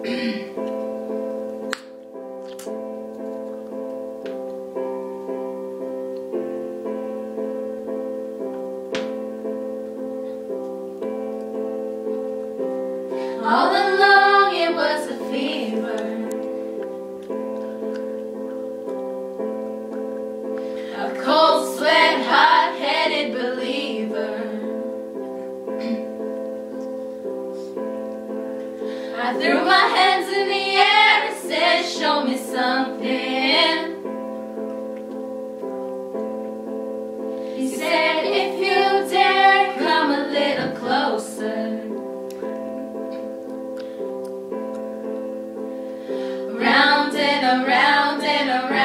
All along I threw my hands in the air and said, Show me something. He said, If you dare, come a little closer. Round and around and around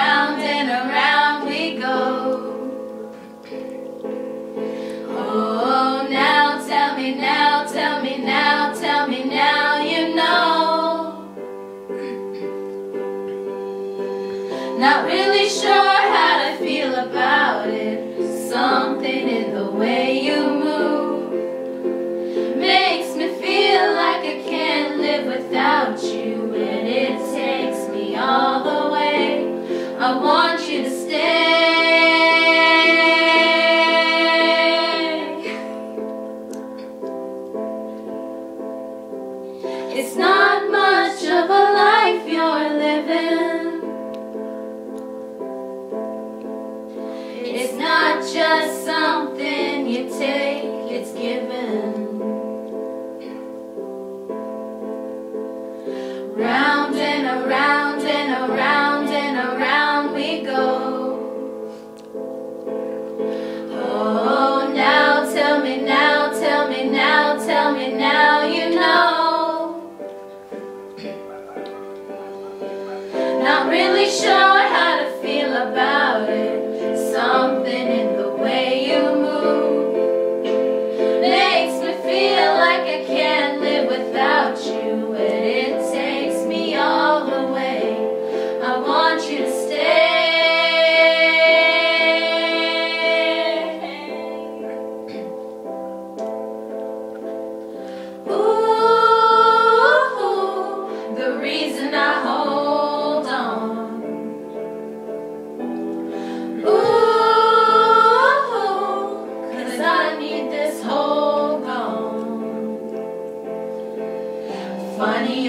Not really sure how to feel about it. Something in the way you move makes me feel like I can't live without you, and it takes me all the way. I want you to stay. It's not much just something you take, it's given. Round and around and around can't live without you,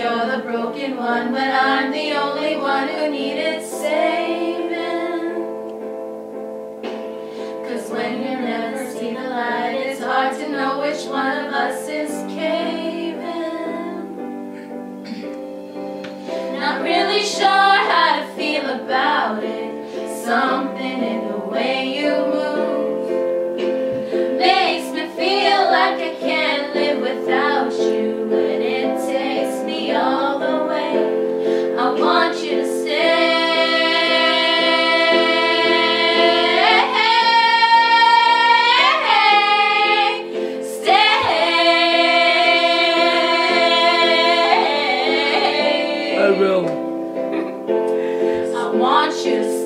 you're the broken one, but I'm the only one who needed saving. Cause when you never see the light, it's hard to know which one of us is caving. Not really sure how to feel about it. Something I will. I want you.